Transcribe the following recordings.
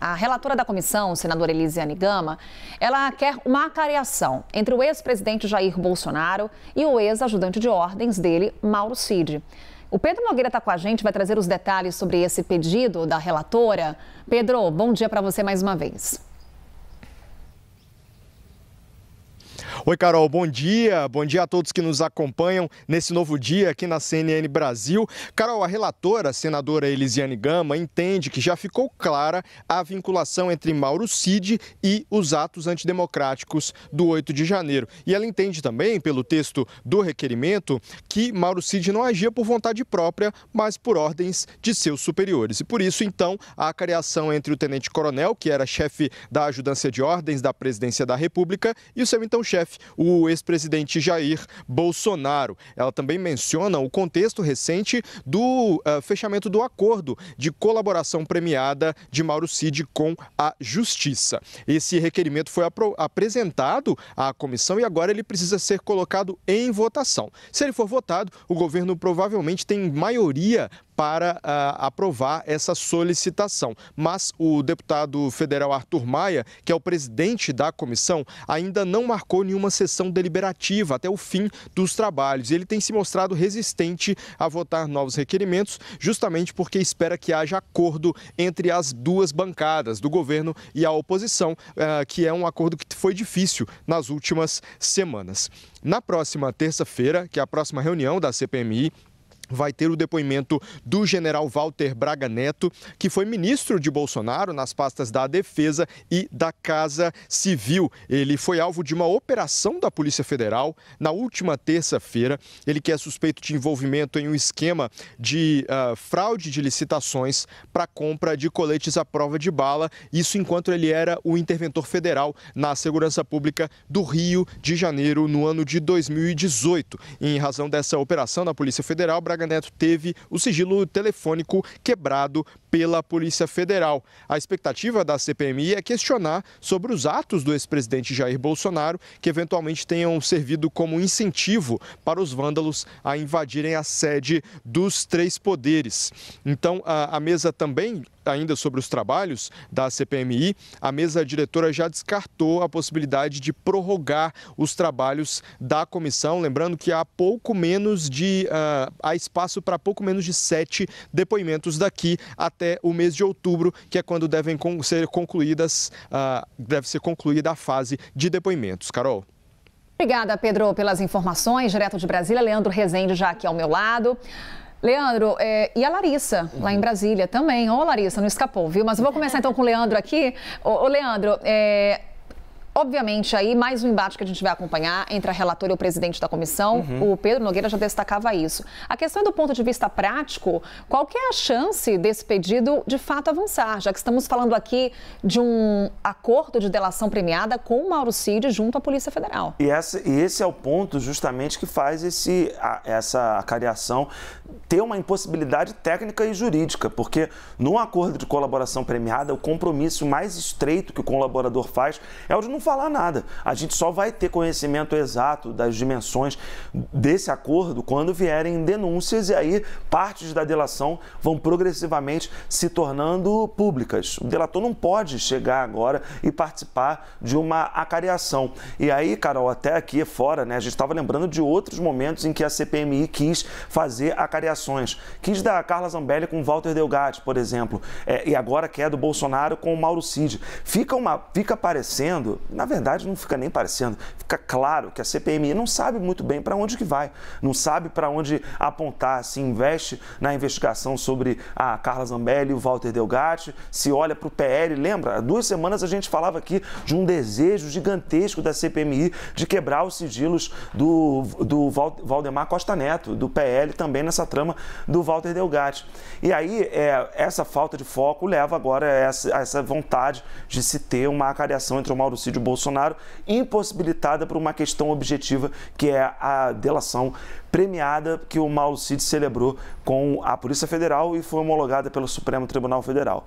A relatora da comissão, senadora Elisiane Gama, ela quer uma acariação entre o ex-presidente Jair Bolsonaro e o ex-ajudante de ordens dele, Mauro Cid. O Pedro Nogueira está com a gente, vai trazer os detalhes sobre esse pedido da relatora. Pedro, bom dia para você mais uma vez. Oi, Carol, bom dia. Bom dia a todos que nos acompanham nesse novo dia aqui na CNN Brasil. Carol, a relatora, a senadora Elisiane Gama, entende que já ficou clara a vinculação entre Mauro Cid e os atos antidemocráticos do 8 de janeiro. E ela entende também, pelo texto do requerimento, que Mauro Cid não agia por vontade própria, mas por ordens de seus superiores. E por isso, então, a criação entre o tenente-coronel, que era chefe da ajudância de ordens da presidência da República, e o seu então chefe o ex-presidente Jair Bolsonaro. Ela também menciona o contexto recente do uh, fechamento do acordo de colaboração premiada de Mauro Cid com a Justiça. Esse requerimento foi apresentado à comissão e agora ele precisa ser colocado em votação. Se ele for votado, o governo provavelmente tem maioria para uh, aprovar essa solicitação. Mas o deputado federal Arthur Maia, que é o presidente da comissão, ainda não marcou nenhuma sessão deliberativa até o fim dos trabalhos. Ele tem se mostrado resistente a votar novos requerimentos, justamente porque espera que haja acordo entre as duas bancadas, do governo e a oposição, uh, que é um acordo que foi difícil nas últimas semanas. Na próxima terça-feira, que é a próxima reunião da CPMI, vai ter o depoimento do general Walter Braga Neto, que foi ministro de Bolsonaro nas pastas da Defesa e da Casa Civil. Ele foi alvo de uma operação da Polícia Federal na última terça-feira. Ele que é suspeito de envolvimento em um esquema de uh, fraude de licitações para compra de coletes à prova de bala. Isso enquanto ele era o interventor federal na segurança pública do Rio de Janeiro no ano de 2018. Em razão dessa operação da Polícia Federal, Braga Braga Neto teve o sigilo telefônico quebrado pela Polícia Federal. A expectativa da CPMI é questionar sobre os atos do ex-presidente Jair Bolsonaro, que eventualmente tenham servido como incentivo para os vândalos a invadirem a sede dos três poderes. Então, a, a mesa também ainda sobre os trabalhos da CPMI, a mesa diretora já descartou a possibilidade de prorrogar os trabalhos da comissão. Lembrando que há pouco menos de. Uh, há espaço para pouco menos de sete depoimentos daqui até o mês de outubro, que é quando devem ser concluídas, uh, deve ser concluída a fase de depoimentos. Carol. Obrigada, Pedro, pelas informações. Direto de Brasília, Leandro Rezende já aqui ao meu lado. Leandro, é, e a Larissa, lá em Brasília também. Ô, oh, Larissa, não escapou, viu? Mas eu vou começar então com o Leandro aqui. Ô, ô Leandro, é, Obviamente, aí mais um embate que a gente vai acompanhar entre a relatora e o presidente da comissão. Uhum. O Pedro Nogueira já destacava isso. A questão é do ponto de vista prático, qual que é a chance desse pedido de fato avançar, já que estamos falando aqui de um acordo de delação premiada com o Mauro Cid junto à Polícia Federal. E, essa, e esse é o ponto justamente que faz esse, a, essa acariação ter uma impossibilidade técnica e jurídica, porque no acordo de colaboração premiada, o compromisso mais estreito que o colaborador faz é o de não falar nada. A gente só vai ter conhecimento exato das dimensões desse acordo quando vierem denúncias e aí partes da delação vão progressivamente se tornando públicas. O delator não pode chegar agora e participar de uma acariação. E aí, Carol, até aqui fora, né, a gente estava lembrando de outros momentos em que a CPMI quis fazer acariações. Quis da Carla Zambelli com Walter Delgatti, por exemplo, é, e agora quer do Bolsonaro com o Mauro Cid. Fica, uma, fica parecendo na verdade, não fica nem parecendo. Fica claro que a CPMI não sabe muito bem para onde que vai, não sabe para onde apontar, se investe na investigação sobre a Carla Zambelli e o Walter Delgatti, se olha para o PL. Lembra, há duas semanas a gente falava aqui de um desejo gigantesco da CPMI de quebrar os sigilos do, do Valdemar Costa Neto, do PL, também nessa trama do Walter Delgatti. E aí, é, essa falta de foco leva agora a essa, a essa vontade de se ter uma acariação entre o Mauricídio Bolsonaro, impossibilitada por uma questão objetiva, que é a delação premiada que o Mauro Cid celebrou com a Polícia Federal e foi homologada pelo Supremo Tribunal Federal.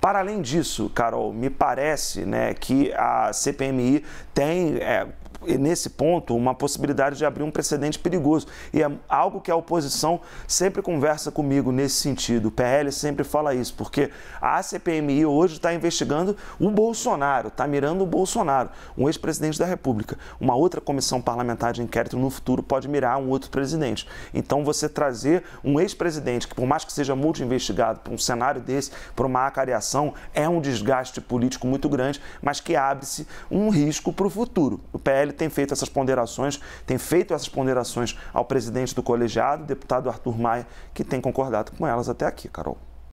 Para além disso, Carol, me parece né, que a CPMI tem, é, nesse ponto, uma possibilidade de abrir um precedente perigoso. E é algo que a oposição sempre conversa comigo nesse sentido. O PL sempre fala isso, porque a CPMI hoje está investigando o Bolsonaro, está mirando o Bolsonaro, um ex-presidente da República. Uma outra comissão parlamentar de inquérito no futuro pode mirar um outro presidente. Então, você trazer um ex-presidente, que por mais que seja multi-investigado, para um cenário desse, para uma acariação, é um desgaste político muito grande, mas que abre-se um risco para o futuro. O PL tem feito essas ponderações, tem feito essas ponderações ao presidente do colegiado, deputado Arthur Maia, que tem concordado com elas até aqui, Carol.